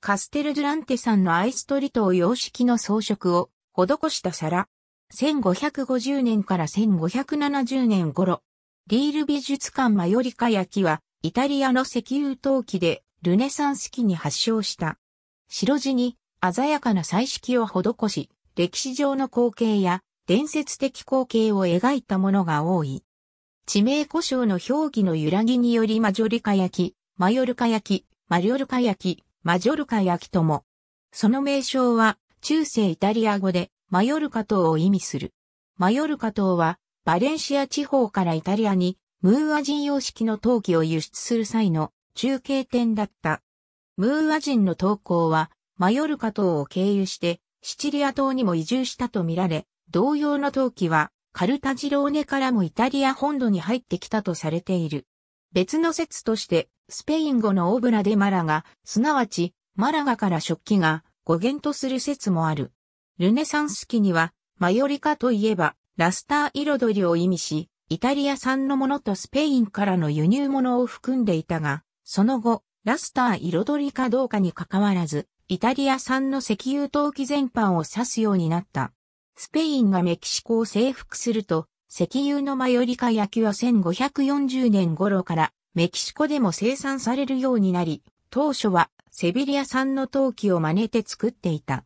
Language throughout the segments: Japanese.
カステルドゥランテ産のアイストリトー様式の装飾を施した皿。1550年から1570年頃。リール美術館マヨリカ焼きは、イタリアの石油陶器でルネサンス期に発祥した。白地に鮮やかな彩色を施し、歴史上の光景や伝説的光景を描いたものが多い。地名故障の表記の揺らぎによりマジョリカ焼き、マヨルカ焼き、マリオルカ焼き、マジョルカ焼きとも。その名称は中世イタリア語でマヨルカ島を意味する。マヨルカ島はバレンシア地方からイタリアにムーア人様式の陶器を輸出する際の中継点だった。ムーア人の投稿はマヨルカ島を経由してシチリア島にも移住したとみられ、同様の陶器はカルタジローネからもイタリア本土に入ってきたとされている。別の説としてスペイン語のオブラでマラガ、すなわち、マラガから食器が語源とする説もある。ルネサンス期には、マヨリカといえば、ラスター彩りを意味し、イタリア産のものとスペインからの輸入物を含んでいたが、その後、ラスター彩りかどうかに関わらず、イタリア産の石油陶器全般を指すようになった。スペインがメキシコを征服すると、石油のマヨリカ焼きは1540年頃からメキシコでも生産されるようになり、当初はセビリア産の陶器を真似て作っていた。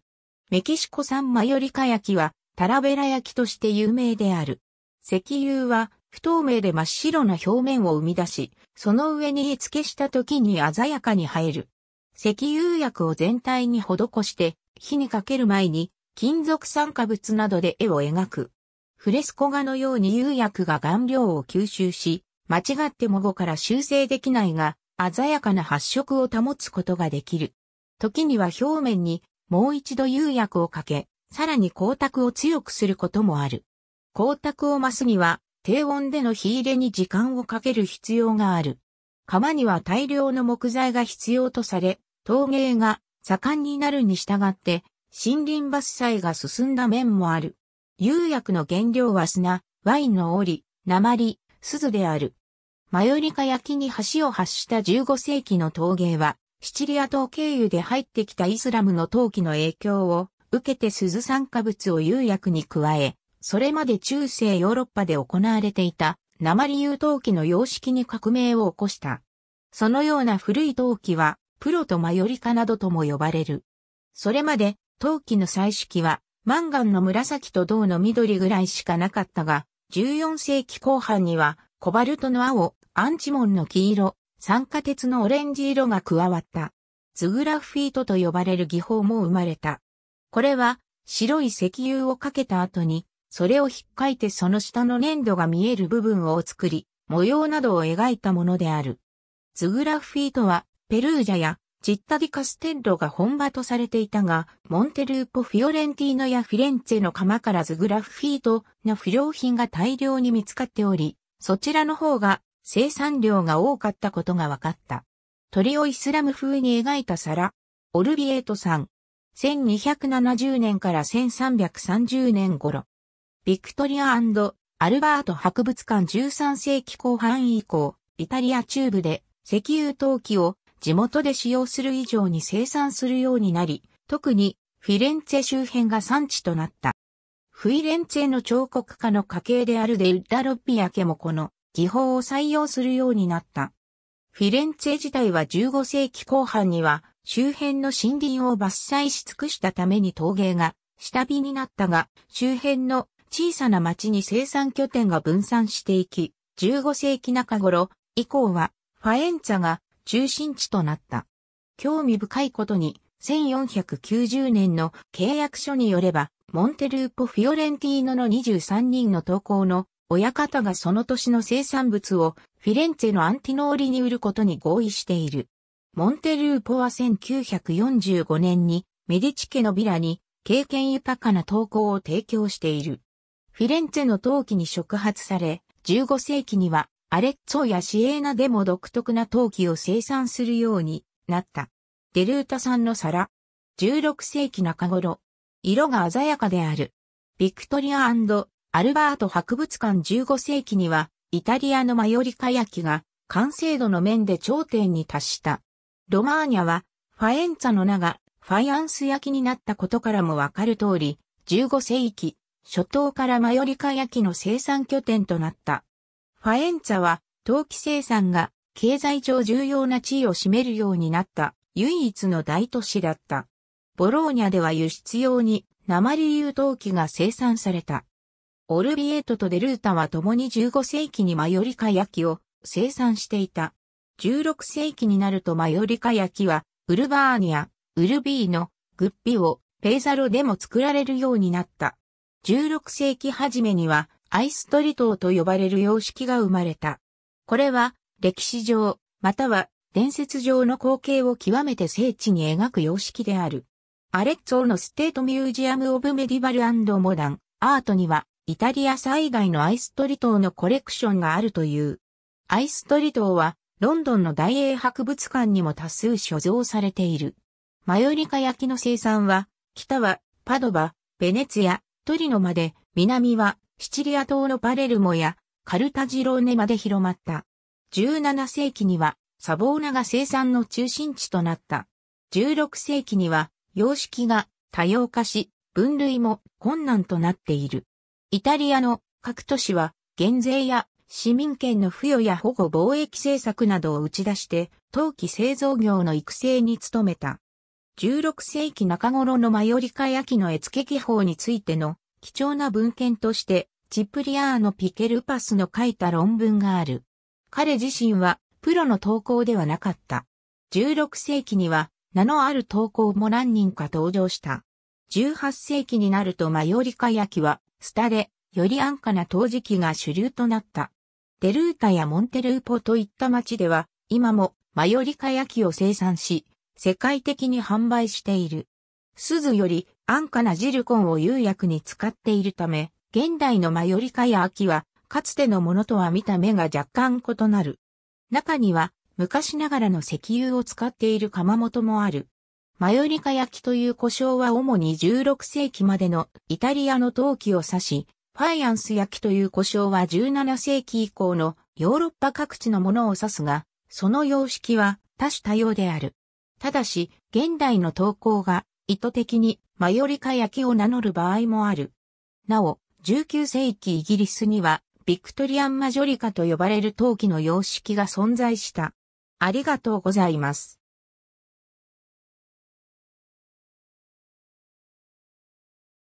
メキシコ産マヨリカ焼きはタラベラ焼きとして有名である。石油は不透明で真っ白な表面を生み出し、その上に絵付けした時に鮮やかに映える。石油薬を全体に施して火にかける前に金属酸化物などで絵を描く。フレスコ画のように釉薬が顔料を吸収し、間違っても後から修正できないが、鮮やかな発色を保つことができる。時には表面にもう一度釉薬をかけ、さらに光沢を強くすることもある。光沢を増すには、低温での火入れに時間をかける必要がある。窯には大量の木材が必要とされ、陶芸が盛んになるに従って、森林伐採が進んだ面もある。釉薬の原料は砂、ワインの折、鉛、鈴である。マヨリカ焼きに橋を発した15世紀の陶芸は、シチリア島経由で入ってきたイスラムの陶器の影響を受けて鈴酸化物を釉薬に加え、それまで中世ヨーロッパで行われていた鉛釉陶器の様式に革命を起こした。そのような古い陶器は、プロとマヨリカなどとも呼ばれる。それまで陶器の彩色は、マンガンの紫と銅の緑ぐらいしかなかったが、14世紀後半には、コバルトの青、アンチモンの黄色、酸化鉄のオレンジ色が加わった。ズグラフィートと呼ばれる技法も生まれた。これは、白い石油をかけた後に、それを引っかいてその下の粘土が見える部分を作り、模様などを描いたものである。ズグラフィートは、ペルージャやチッタディカステッロが本場とされていたが、モンテルーポ・フィオレンティーノやフィレンツェの窯からズグラフィートの不良品が大量に見つかっており、そちらの方が生産量が多かったことが分かった。鳥をイスラム風に描いた皿、オルビエートさん。1270年から1330年頃。ビクトリアアルバート博物館13世紀後半以降、イタリア中部で石油陶器を地元で使用する以上に生産するようになり、特にフィレンツェ周辺が産地となった。フィレンツェの彫刻家の家系であるデルダロッピア家もこの技法を採用するようになった。フィレンツェ自体は15世紀後半には周辺の森林を伐採し尽くしたために陶芸が下火になったが、周辺の小さな町に生産拠点が分散していき、15世紀中頃以降はファエンツァが中心地となった。興味深いことに、1490年の契約書によれば、モンテルーポ・フィオレンティーノの23人の投稿の親方がその年の生産物をフィレンツェのアンティノーリに売ることに合意している。モンテルーポは1945年にメディチ家のビラに経験豊かな投稿を提供している。フィレンツェの陶器に触発され、15世紀にはアレッツォやシエーナでも独特な陶器を生産するようになった。デルータ産の皿。16世紀中頃。色が鮮やかである。ビクトリアアルバート博物館15世紀には、イタリアのマヨリカ焼きが完成度の面で頂点に達した。ロマーニャはファエンツァの名がファイアンス焼きになったことからもわかる通り、15世紀、初頭からマヨリカ焼きの生産拠点となった。ファエンツァは、陶器生産が経済上重要な地位を占めるようになった唯一の大都市だった。ボローニャでは輸出用に鉛硫陶器が生産された。オルビエートとデルータは共に15世紀にマヨリカ焼きを生産していた。16世紀になるとマヨリカ焼きはウルバーニア、ウルビーノ、グッビオ、ペーザロでも作られるようになった。16世紀初めにはイストリアートと呼ばれる様式が生まれた。これは歴史上、または伝説上の光景を極めて精緻に描く様式である。アレッツォの State Museum of Medieval Modern Art には、イタリア最大のイストリアートのコレクションがあるという。アイストリ島は、ロンドンの大英博物館にも多数所蔵されている。マヨリカ焼きの生産は、北はパドバ、ベネツィア、トリノまで、南はシチリア島のパレルモやカルタジローネまで広まった。17世紀にはサボーナが生産の中心地となった。16世紀には様式が多様化し、分類も困難となっている。イタリアの各都市は減税や市民権の付与や保護貿易政策などを打ち出して、陶器製造業の育成に努めた。16世紀中頃のマヨリカ焼きの絵付け技法についての貴重な文献として、チプリアーノ・ピケルパスの書いた論文がある。彼自身はプロの投稿ではなかった。16世紀には名のある投稿も何人か登場した。18世紀になるとマヨリカ焼きはスタでより安価な陶磁器が主流となった。デルータやモンテルーポといった町では今もマヨリカ焼きを生産し、世界的に販売している。鈴より安価なジルコンを釉薬に使っているため、現代のマヨリカ焼きはかつてのものとは見た目が若干異なる。中には昔ながらの石油を使っている窯元もある。マヨリカ焼きという故障は主に16世紀までのイタリアの陶器を指し、ファイアンス焼きという故障は17世紀以降のヨーロッパ各地のものを指すが、その様式は多種多様である。ただし、現代の投稿が意図的にマヨリカ焼きを名乗る場合もある。なお、19世紀イギリスにはビクトリアンマジョリカと呼ばれる陶器の様式が存在した。ありがとうございます。